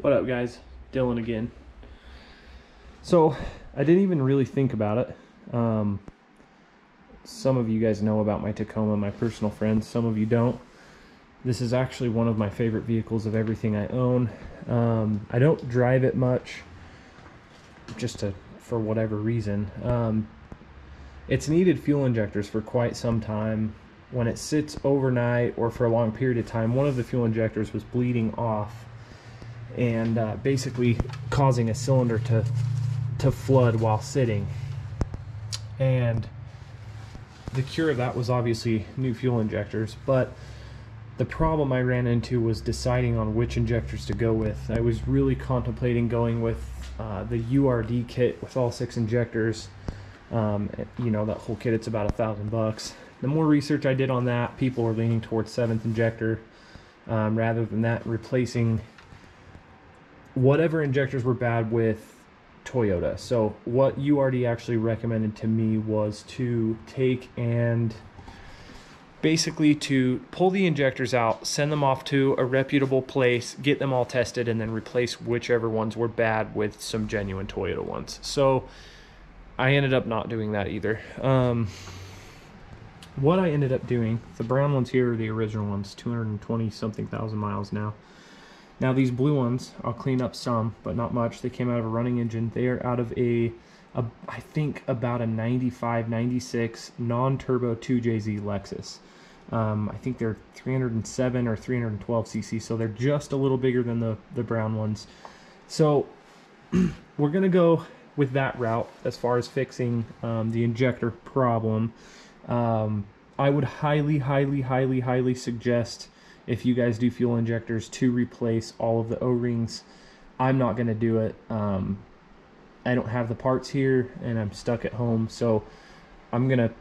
What up, guys? Dylan again. So, I didn't even really think about it. Um, some of you guys know about my Tacoma, my personal friends. Some of you don't. This is actually one of my favorite vehicles of everything I own. Um, I don't drive it much, just to for whatever reason. Um, it's needed fuel injectors for quite some time. When it sits overnight or for a long period of time, one of the fuel injectors was bleeding off and uh, basically causing a cylinder to to flood while sitting. And the cure of that was obviously new fuel injectors, but the problem I ran into was deciding on which injectors to go with. I was really contemplating going with uh, the URD kit with all six injectors. Um, you know, that whole kit, it's about a thousand bucks. The more research I did on that, people are leaning towards seventh injector um, rather than that replacing whatever injectors were bad with Toyota. So what URD actually recommended to me was to take and basically to pull the injectors out, send them off to a reputable place, get them all tested, and then replace whichever ones were bad with some genuine Toyota ones. So I ended up not doing that either. Um, what I ended up doing, the brown ones here are the original ones, 220 something thousand miles now. Now these blue ones, I'll clean up some, but not much. They came out of a running engine. They are out of a, a I think about a 95, 96 non-turbo 2JZ Lexus. Um, I think they're 307 or 312 cc, so they're just a little bigger than the, the brown ones. So we're gonna go with that route as far as fixing um, the injector problem. Um, I would highly, highly, highly, highly suggest if you guys do fuel injectors to replace all of the O-rings. I'm not going to do it. Um, I don't have the parts here and I'm stuck at home. So I'm going to,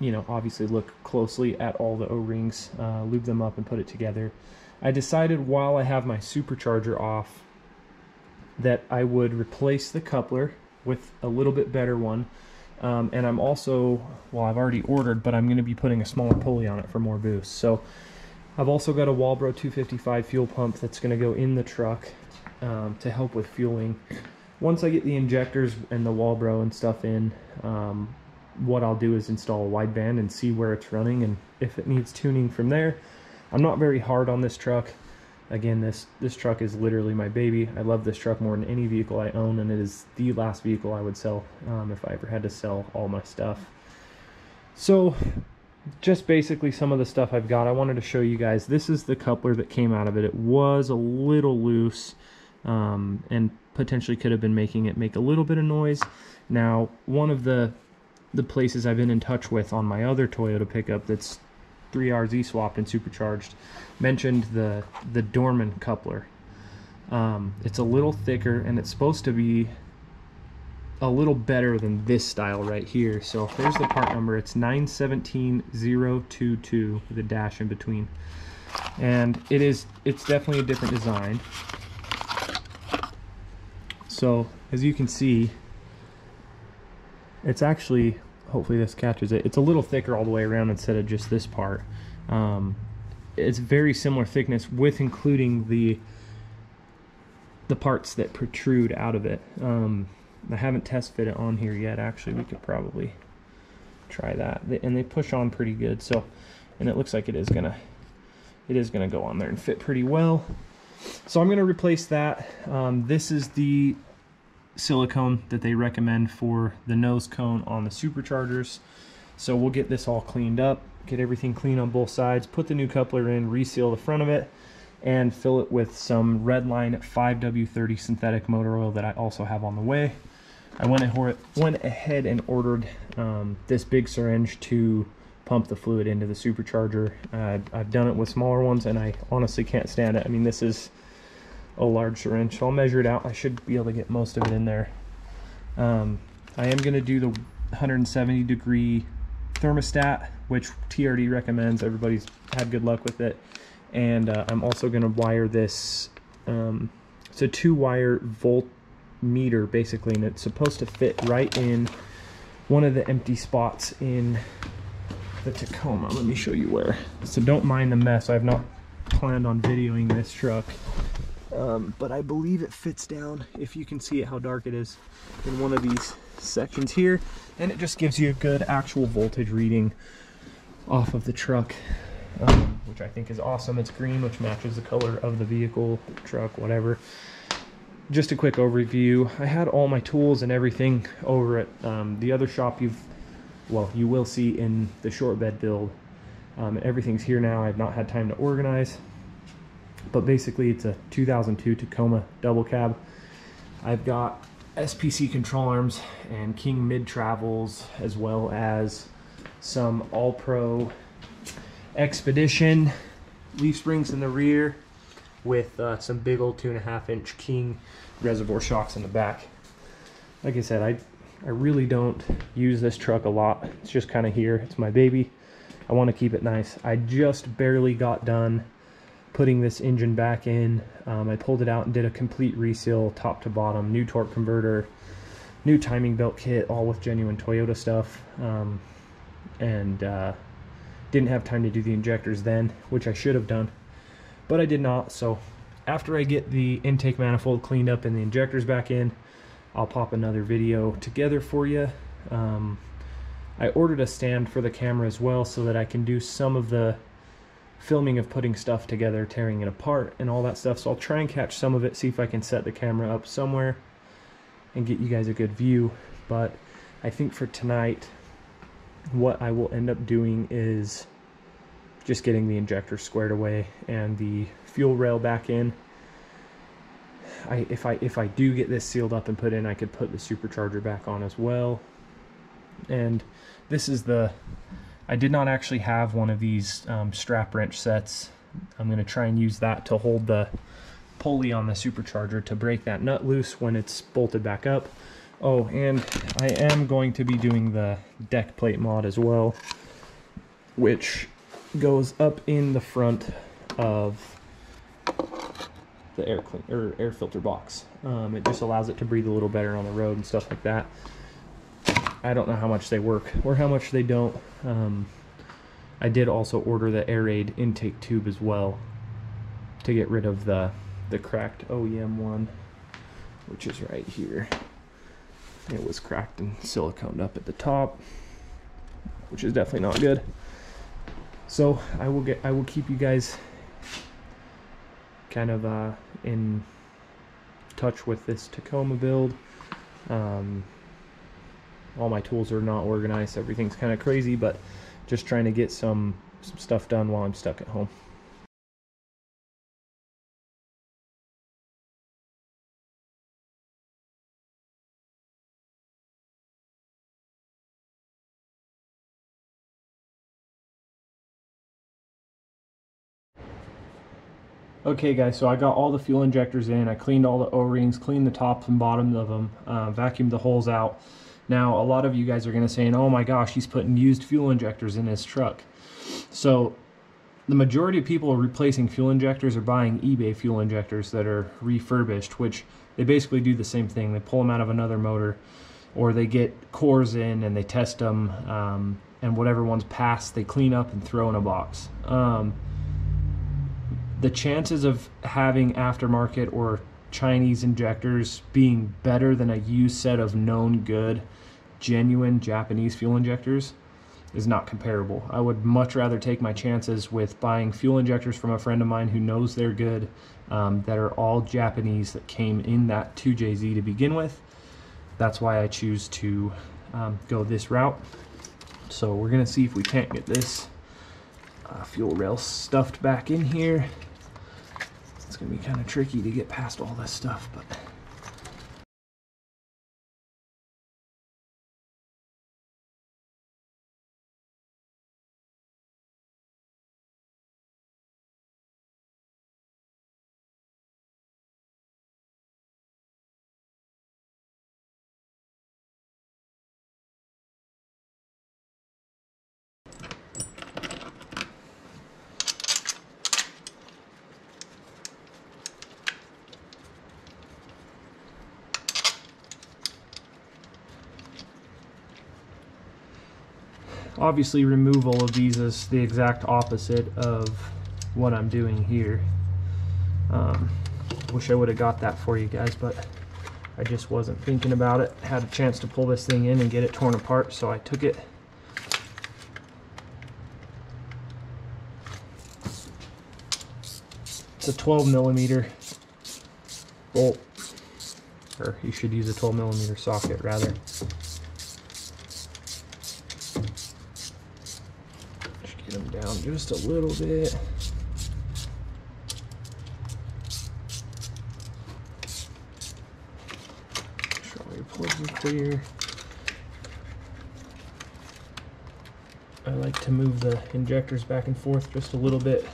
you know, obviously look closely at all the O-rings, uh, lube them up and put it together. I decided while I have my supercharger off that I would replace the coupler with a little bit better one. Um, and I'm also, well, I've already ordered, but I'm going to be putting a smaller pulley on it for more boost. So I've also got a Walbro 255 fuel pump that's going to go in the truck um, to help with fueling. Once I get the injectors and the Walbro and stuff in, um, what I'll do is install a wideband and see where it's running and if it needs tuning from there. I'm not very hard on this truck. Again, this, this truck is literally my baby. I love this truck more than any vehicle I own, and it is the last vehicle I would sell um, if I ever had to sell all my stuff. So just basically some of the stuff I've got. I wanted to show you guys. This is the coupler that came out of it. It was a little loose um, and potentially could have been making it make a little bit of noise. Now, one of the the places I've been in touch with on my other Toyota pickup that's 3RZ swapped and supercharged mentioned the the Dorman coupler. Um, it's a little thicker and it's supposed to be a little better than this style right here. So there's the part number. It's 917022 with a dash in between. And it is it's definitely a different design. So as you can see, it's actually hopefully this catches it. It's a little thicker all the way around instead of just this part. Um, it's very similar thickness with including the the parts that protrude out of it. Um, I haven't test fit it on here yet. Actually, we could probably try that. And they push on pretty good. So, and it looks like it is gonna, it is gonna go on there and fit pretty well. So I'm gonna replace that. Um, this is the silicone that they recommend for the nose cone on the superchargers. So we'll get this all cleaned up, get everything clean on both sides, put the new coupler in, reseal the front of it, and fill it with some Redline 5W30 synthetic motor oil that I also have on the way. I went, went ahead and ordered um, this big syringe to pump the fluid into the supercharger. Uh, I've done it with smaller ones and I honestly can't stand it. I mean, this is a large syringe, so I'll measure it out. I should be able to get most of it in there. Um, I am going to do the 170 degree thermostat, which TRD recommends. Everybody's had good luck with it. And uh, I'm also going to wire this, um, it's a two wire volt meter basically and it's supposed to fit right in one of the empty spots in the Tacoma. Let me show you where. So don't mind the mess. I've not planned on videoing this truck. Um, but I believe it fits down, if you can see it, how dark it is, in one of these sections here. And it just gives you a good actual voltage reading off of the truck, um, which I think is awesome. It's green, which matches the color of the vehicle, truck, whatever. Just a quick overview. I had all my tools and everything over at um, the other shop you've, well, you will see in the short bed build. Um, everything's here now. I've not had time to organize. But basically, it's a 2002 Tacoma double cab. I've got SPC control arms and King mid travels, as well as some All Pro Expedition leaf springs in the rear with uh, some big old two and a half inch King reservoir shocks in the back. Like I said, I I really don't use this truck a lot. It's just kind of here. It's my baby. I want to keep it nice. I just barely got done putting this engine back in. Um, I pulled it out and did a complete reseal top to bottom, new torque converter, new timing belt kit, all with genuine Toyota stuff. Um, and uh, didn't have time to do the injectors then, which I should have done, but I did not. So after I get the intake manifold cleaned up and the injectors back in, I'll pop another video together for you. Um, I ordered a stand for the camera as well so that I can do some of the filming of putting stuff together, tearing it apart, and all that stuff. So I'll try and catch some of it, see if I can set the camera up somewhere and get you guys a good view. But I think for tonight, what I will end up doing is just getting the injector squared away and the fuel rail back in. I, if I if I do get this sealed up and put in, I could put the supercharger back on as well. And this is the I did not actually have one of these um, strap wrench sets. I'm going to try and use that to hold the pulley on the supercharger to break that nut loose when it's bolted back up. Oh, and I am going to be doing the deck plate mod as well, which goes up in the front of the air clean or air filter box. Um, it just allows it to breathe a little better on the road and stuff like that. I don't know how much they work or how much they don't. Um, I did also order the Airaid intake tube as well to get rid of the the cracked OEM one, which is right here. It was cracked and siliconed up at the top, which is definitely not good. So I will get I will keep you guys kind of uh, in touch with this Tacoma build. Um, all my tools are not organized. Everything's kind of crazy, but just trying to get some, some stuff done while I'm stuck at home. Okay guys, so I got all the fuel injectors in, I cleaned all the O-rings, cleaned the tops and bottoms of them, uh, vacuumed the holes out. Now, a lot of you guys are going to say, oh my gosh, he's putting used fuel injectors in his truck. So the majority of people are replacing fuel injectors or buying eBay fuel injectors that are refurbished, which they basically do the same thing. They pull them out of another motor or they get cores in and they test them um, and whatever one's passed, they clean up and throw in a box. Um, the chances of having aftermarket or Chinese injectors being better than a used set of known good, genuine Japanese fuel injectors is not comparable. I would much rather take my chances with buying fuel injectors from a friend of mine who knows they're good, um, that are all Japanese that came in that 2JZ to begin with. That's why I choose to um, go this route. So we're gonna see if we can't get this uh, fuel rail stuffed back in here gonna be kind of tricky to get past all this stuff, but obviously removal of these is the exact opposite of what I'm doing here. Um, Wish I would have got that for you guys, but I just wasn't thinking about it. Had a chance to pull this thing in and get it torn apart, so I took it. It's a 12 millimeter bolt, or you should use a 12 millimeter socket rather. Just a little bit. Sure all your plugs are clear. I like to move the injectors back and forth just a little bit.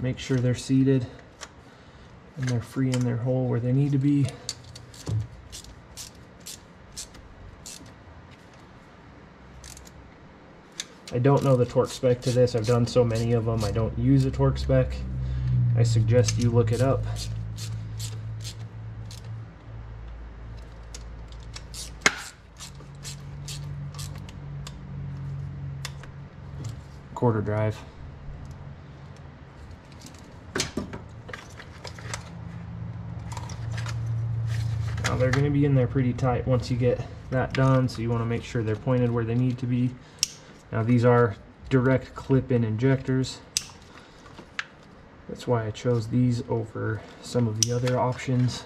Make sure they're seated and they're free in their hole where they need to be. I don't know the torque spec to this. I've done so many of them. I don't use a torque spec. I suggest you look it up. Quarter drive. Now they're going to be in there pretty tight once you get that done, so you want to make sure they're pointed where they need to be. Now these are direct clip-in injectors. That's why I chose these over some of the other options.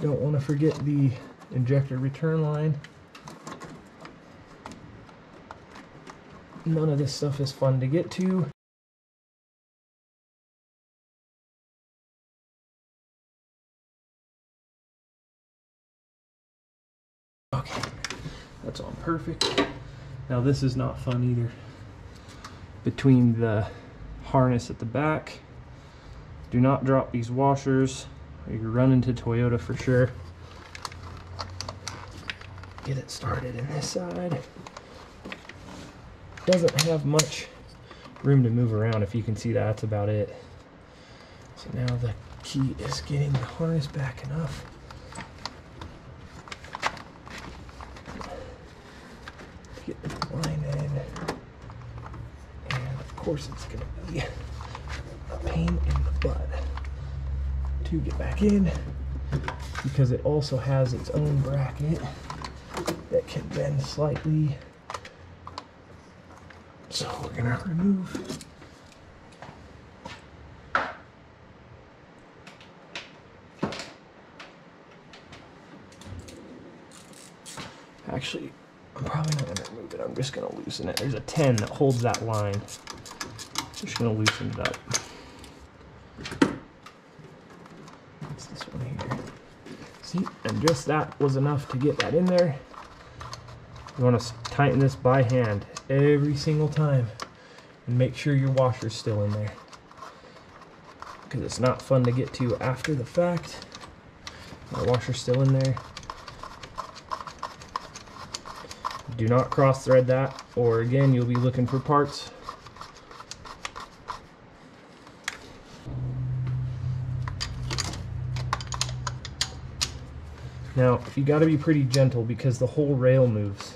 Don't want to forget the injector return line. None of this stuff is fun to get to. Okay, that's all perfect. Now this is not fun either. Between the harness at the back, do not drop these washers or you run into Toyota for sure. Get it started in this side. Doesn't have much room to move around if you can see that, that's about it. So now the key is getting the harness back enough. get the line in. And of course it's gonna be a pain in the butt to get back in because it also has its own bracket that can bend slightly. So we're gonna remove Actually, I'm probably not gonna remove it. I'm just gonna loosen it. There's a 10 that holds that line. Just gonna loosen it up. What's this one here? See, and just that was enough to get that in there. You want to tighten this by hand every single time and make sure your washer's still in there. Because it's not fun to get to after the fact. My washer's still in there. Do not cross thread that or again you'll be looking for parts. Now you got to be pretty gentle because the whole rail moves.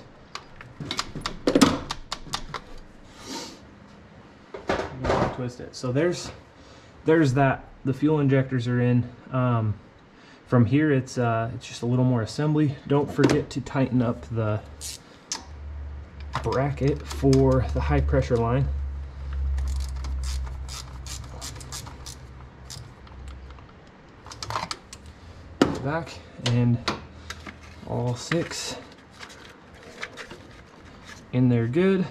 twist it. So there's there's that. The fuel injectors are in. Um, from here, it's uh, it's just a little more assembly. Don't forget to tighten up the bracket for the high pressure line. Back and all six in there good.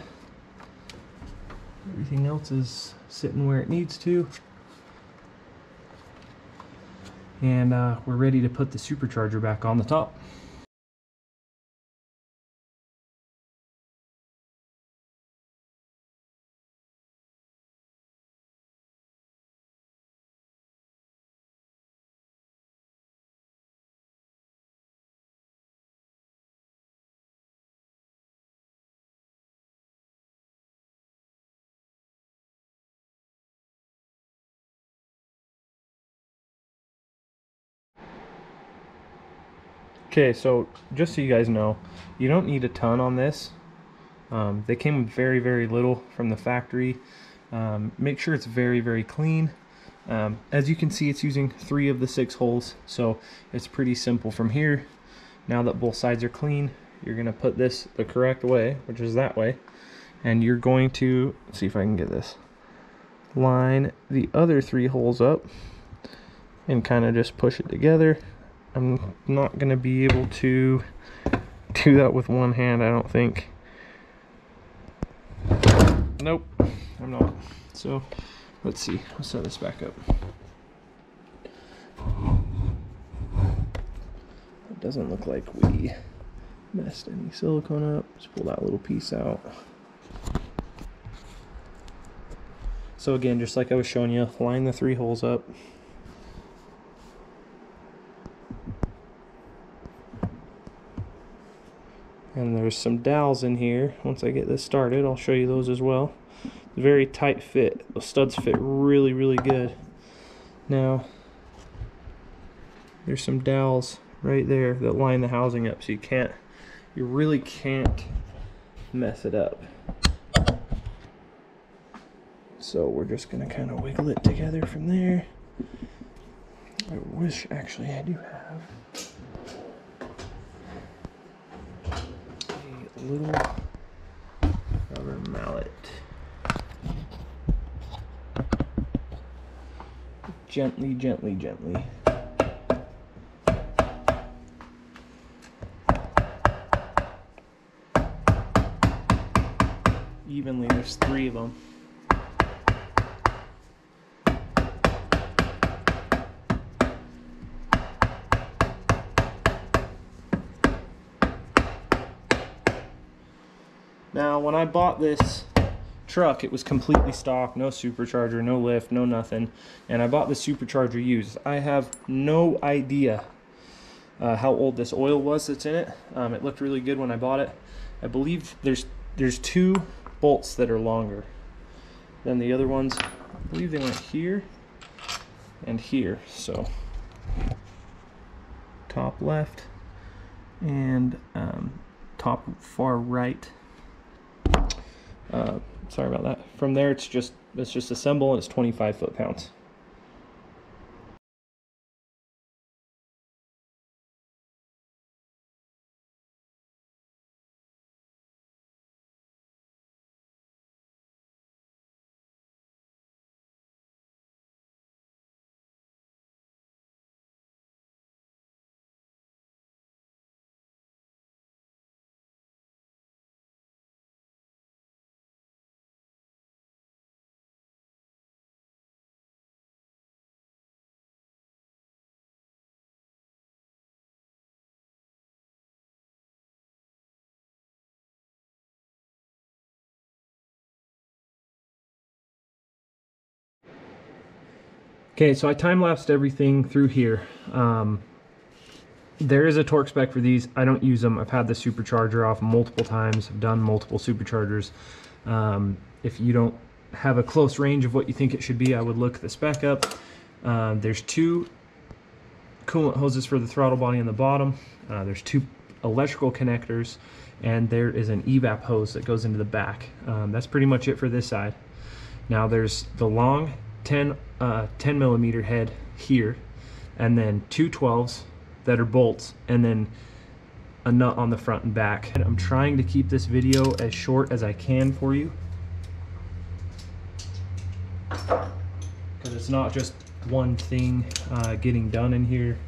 Everything else is sitting where it needs to. And uh, we're ready to put the supercharger back on the top. Okay, so just so you guys know, you don't need a ton on this. Um, they came with very, very little from the factory. Um, make sure it's very, very clean. Um, as you can see, it's using three of the six holes, so it's pretty simple from here. Now that both sides are clean, you're going to put this the correct way, which is that way, and you're going to, see if I can get this, line the other three holes up and kind of just push it together. I'm not going to be able to do that with one hand, I don't think. Nope, I'm not. So let's see, let's set this back up. It doesn't look like we messed any silicone up. Just pull that little piece out. So again, just like I was showing you, line the three holes up. And there's some dowels in here. Once I get this started, I'll show you those as well. Very tight fit. The studs fit really, really good. Now, there's some dowels right there that line the housing up so you can't, you really can't mess it up. So we're just gonna kind of wiggle it together from there. I wish actually I do have little rubber mallet. Gently, gently, gently. Evenly, there's three of them. Now, when I bought this truck, it was completely stock, no supercharger, no lift, no nothing. And I bought the supercharger used. I have no idea uh, how old this oil was that's in it. Um, it looked really good when I bought it. I believe there's there's two bolts that are longer than the other ones. I believe they went here and here. So top left and um, top far right Uh, sorry about that. From there, it's just it's just assemble and it's 25 foot pounds. Okay, so I time-lapsed everything through here. Um, there is a torque spec for these. I don't use them. I've had the supercharger off multiple times. I've done multiple superchargers. Um, if you don't have a close range of what you think it should be, I would look the spec up. Uh, there's two coolant hoses for the throttle body on the bottom. Uh, there's two electrical connectors, and there is an evap hose that goes into the back. Um, that's pretty much it for this side. Now there's the long 10, uh, 10 millimeter head here, and then two 12s that are bolts, and then a nut on the front and back. And I'm trying to keep this video as short as I can for you. Because it's not just one thing uh, getting done in here.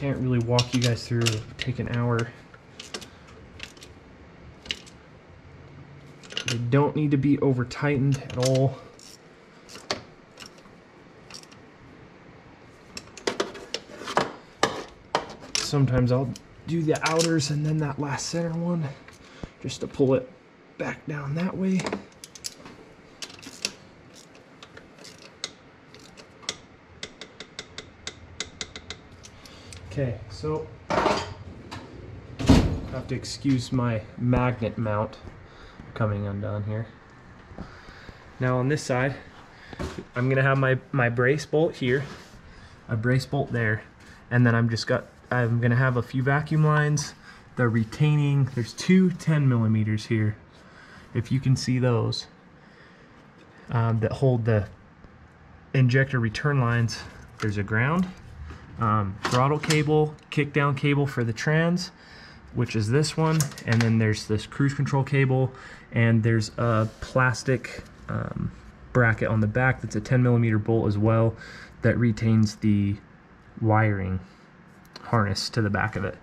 Can't really walk you guys through, take an hour. They don't need to be over tightened at all. Sometimes I'll do the outers and then that last center one just to pull it back down that way. Okay, so I have to excuse my magnet mount coming undone here. Now on this side, I'm gonna have my, my brace bolt here, a brace bolt there, and then I'm just got I'm gonna have a few vacuum lines. They're retaining, there's two 10 millimeters here. if you can see those um, that hold the injector return lines, there's a ground, um, throttle cable, kick down cable for the trans, which is this one, and then there's this cruise control cable, and there's a plastic um, bracket on the back that's a 10 millimeter bolt as well that retains the wiring harness to the back of it.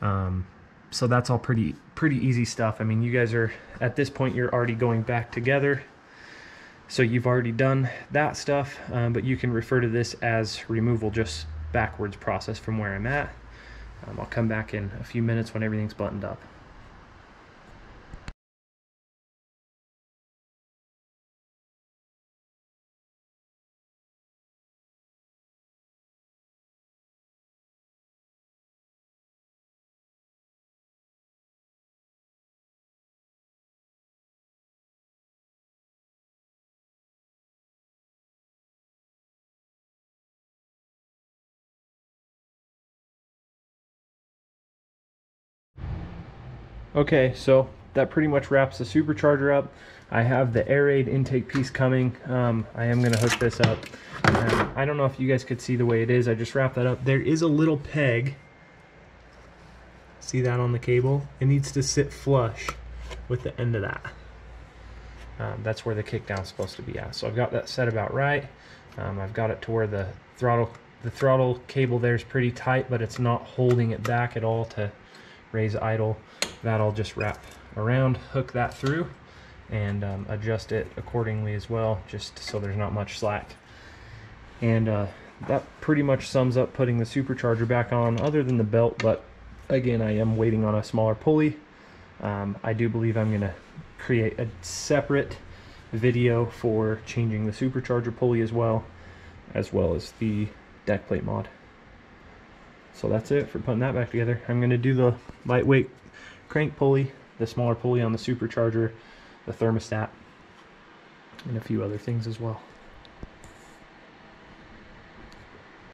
Um, so that's all pretty pretty easy stuff. I mean, you guys are at this point you're already going back together. So you've already done that stuff, um, but you can refer to this as removal just backwards process from where I'm at. Um, I'll come back in a few minutes when everything's buttoned up. Okay, so that pretty much wraps the supercharger up. I have the Airaid intake piece coming. Um, I am going to hook this up. Um, I don't know if you guys could see the way it is. I just wrapped that up. There is a little peg. See that on the cable? It needs to sit flush with the end of that. Um, that's where the kickdown is supposed to be at. So I've got that set about right. Um, I've got it to where the throttle the throttle cable there is pretty tight, but it's not holding it back at all to raise idle. That I'll just wrap around, hook that through, and um, adjust it accordingly as well, just so there's not much slack. And uh, that pretty much sums up putting the supercharger back on, other than the belt, but again, I am waiting on a smaller pulley. Um, I do believe I'm going to create a separate video for changing the supercharger pulley as well, as well as the deck plate mod. So that's it for putting that back together. I'm going to do the lightweight crank pulley, the smaller pulley on the supercharger, the thermostat, and a few other things as well.